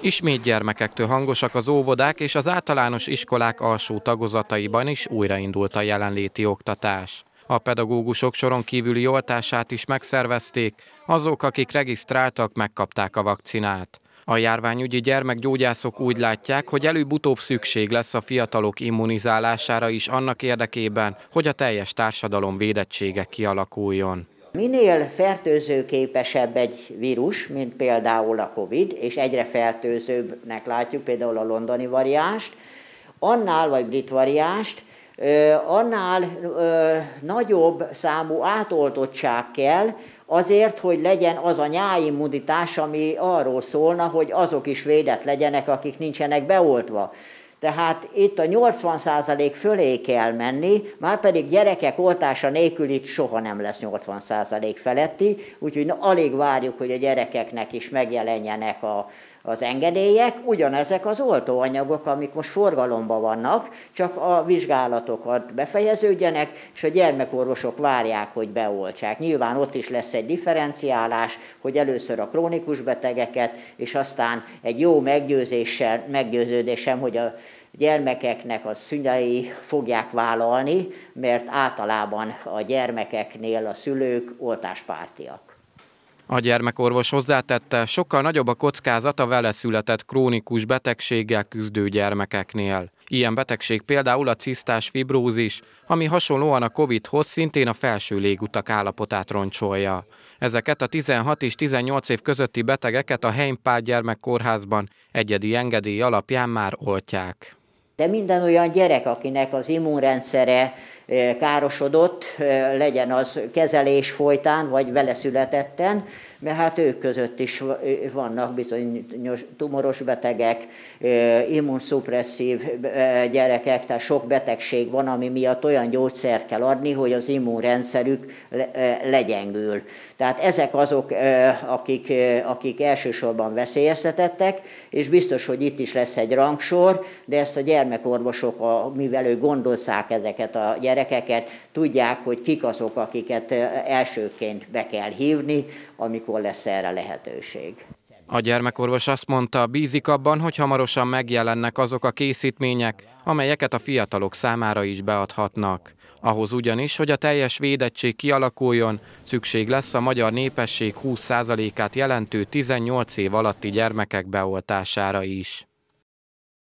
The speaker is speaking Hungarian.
Ismét gyermekektől hangosak az óvodák és az általános iskolák alsó tagozataiban is újraindult a jelenléti oktatás. A pedagógusok soron kívüli oltását is megszervezték, azok, akik regisztráltak, megkapták a vakcinát. A járványügyi gyermekgyógyászok úgy látják, hogy előbb-utóbb szükség lesz a fiatalok immunizálására is annak érdekében, hogy a teljes társadalom védettsége kialakuljon. Minél fertőzőképesebb egy vírus, mint például a Covid, és egyre fertőzőbbnek látjuk például a londoni variánst, annál, vagy brit variánst, annál nagyobb számú átoltottság kell, azért, hogy legyen az a nyáimmunitás, ami arról szólna, hogy azok is védett legyenek, akik nincsenek beoltva. Tehát itt a 80% fölé kell menni, már pedig gyerekek oltása nélkül itt soha nem lesz 80% feletti, úgyhogy alig várjuk, hogy a gyerekeknek is megjelenjenek a, az engedélyek, ugyanezek az oltóanyagok, amik most forgalomban vannak, csak a vizsgálatokat befejeződjenek, és a gyermekorvosok várják, hogy beoltsák. Nyilván ott is lesz egy differenciálás, hogy először a krónikus betegeket, és aztán egy jó meggyőzéssel, meggyőződésem, hogy a gyermekeknek a szülei fogják vállalni, mert általában a gyermekeknél a szülők oltáspártiak. A gyermekorvos hozzátette, sokkal nagyobb a kockázat a vele született krónikus betegséggel küzdő gyermekeknél. Ilyen betegség például a cisztás fibrózis, ami hasonlóan a Covid-hoz szintén a felső légutak állapotát roncsolja. Ezeket a 16 és 18 év közötti betegeket a Heimpál gyermekkórházban egyedi engedély alapján már oltják. De minden olyan gyerek, akinek az immunrendszere károsodott, legyen az kezelés folytán, vagy vele születetten, mert hát ők között is vannak bizonyos tumoros betegek, immunszupresszív gyerekek, tehát sok betegség van, ami miatt olyan gyógyszert kell adni, hogy az immunrendszerük legyengül. Tehát ezek azok, akik, akik elsősorban veszélyeztetettek, és biztos, hogy itt is lesz egy rangsor, de ezt a gyermekorvosok, mivel ők gondozzák ezeket a gyerekeket, tudják, hogy kik azok, akiket elsőként be kell hívni, amikor lesz erre lehetőség. A gyermekorvos azt mondta, bízik abban, hogy hamarosan megjelennek azok a készítmények, amelyeket a fiatalok számára is beadhatnak. Ahhoz ugyanis, hogy a teljes védettség kialakuljon, szükség lesz a magyar népesség 20%-át jelentő 18 év alatti gyermekek beoltására is.